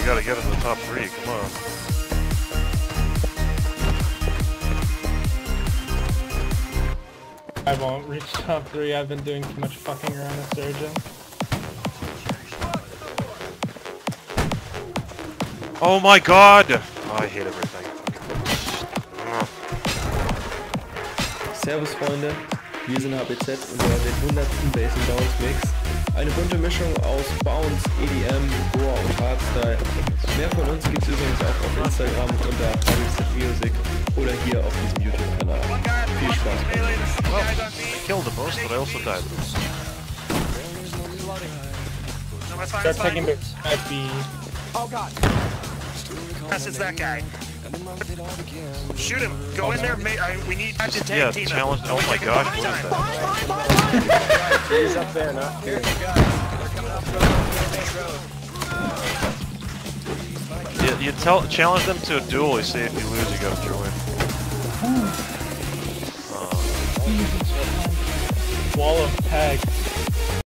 you gotta get in the top three, come on. I won't reach top three. I've been doing too much fucking around with Surgeon. Oh my god! Oh, I hate everything. Ugh. Servus Freunde, wir sind HBZ und hört den 100. Bass and Bounce Mix. Eine bunte Mischung aus Bounce, EDM, Goa und Hardstyle. Mehr von uns gibt es übrigens auch auf Instagram unter HBZ Music oder hier auf diesem YouTube-Kanal. Viel Spaß beim I killed the most, but I also died. Start taking the at B. Yes, it's that guy. Shoot him. Go in there. Ma I, we need to tag Yeah, team challenge. Oh my gosh, what is that? He's up there now. You, you tell challenge them to a duel. You say if you lose, you gotta join. Wall of tag.